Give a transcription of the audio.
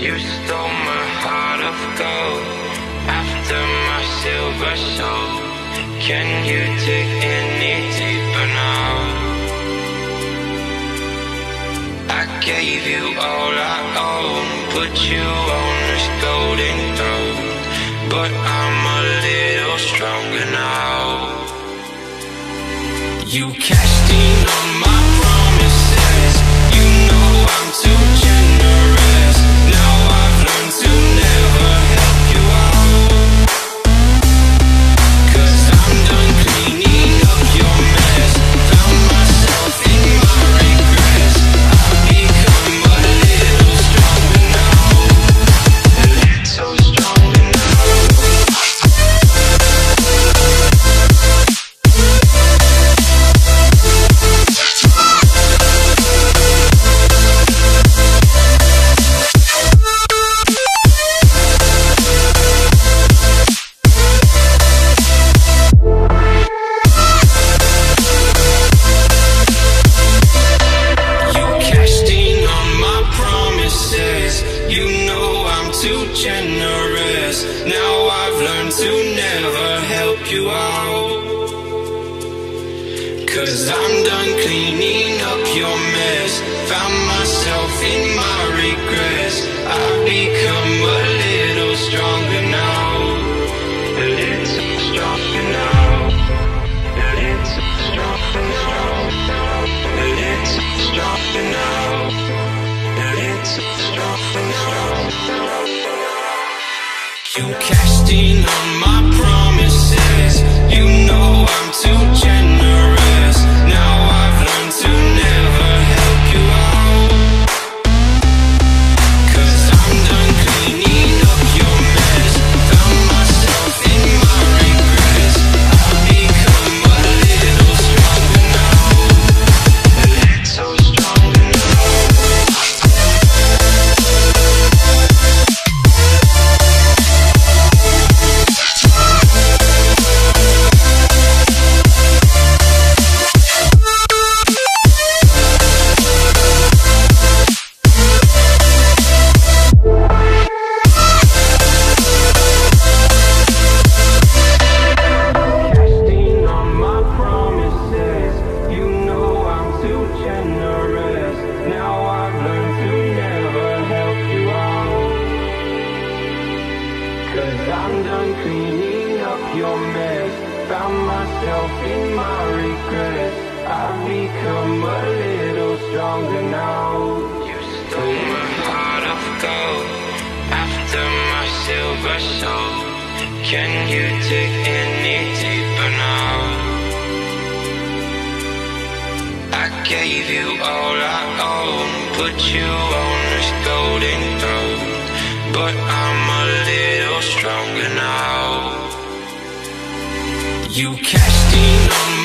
You stole my heart of gold after my silver soul. Can you dig any deeper now? I gave you all I own, put you on this golden throne, but I'm a little stronger now. You cashed in on my learned to never help you out. Cause I'm done cleaning up your mess. Found myself in my regrets. I've become a little stronger now. A little stronger now. A little stronger now. A little stronger now. A little stronger now. You cashed Cause I'm done cleaning up your mess. Found myself in my regrets. I've become a little stronger now. You stole my heart of gold after my silver soul. Can you dig any deeper now? I gave you all I own, put you on this golden throne. But I'm You cashed in on